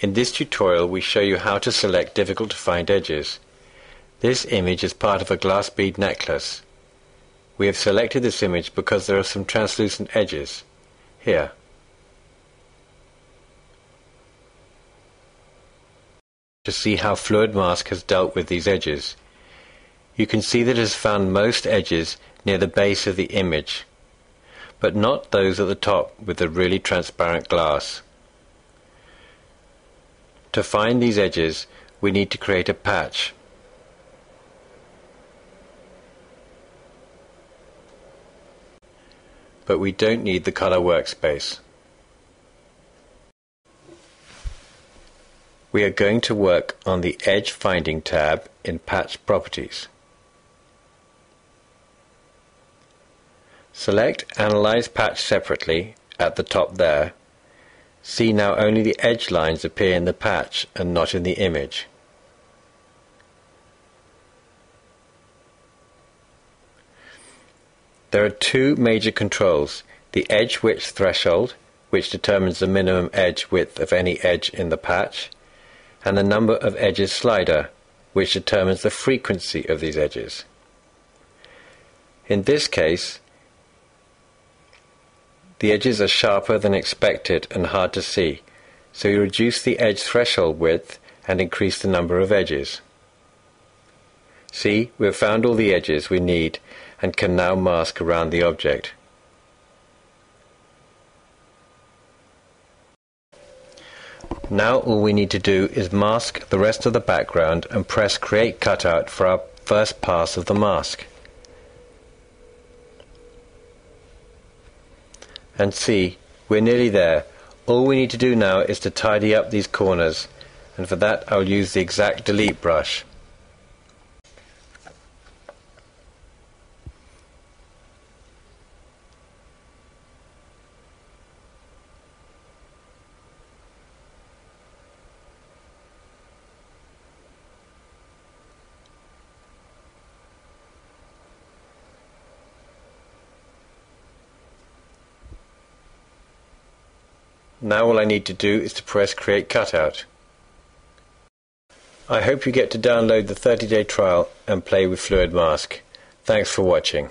In this tutorial we show you how to select difficult to find edges. This image is part of a glass bead necklace. We have selected this image because there are some translucent edges. Here. To see how Fluid Mask has dealt with these edges. You can see that it has found most edges near the base of the image, but not those at the top with the really transparent glass. To find these edges, we need to create a patch. But we don't need the color workspace. We are going to work on the Edge Finding tab in Patch Properties. Select Analyze Patch separately at the top there See now only the edge lines appear in the patch and not in the image. There are two major controls, the edge width threshold, which determines the minimum edge width of any edge in the patch, and the number of edges slider, which determines the frequency of these edges. In this case, the edges are sharper than expected and hard to see, so you reduce the edge threshold width and increase the number of edges. See, we have found all the edges we need and can now mask around the object. Now all we need to do is mask the rest of the background and press Create Cutout for our first pass of the mask. And see, we're nearly there. All we need to do now is to tidy up these corners, and for that I'll use the exact delete brush. Now all I need to do is to press Create Cutout. I hope you get to download the 30 day trial and play with Fluid Mask. Thanks for watching.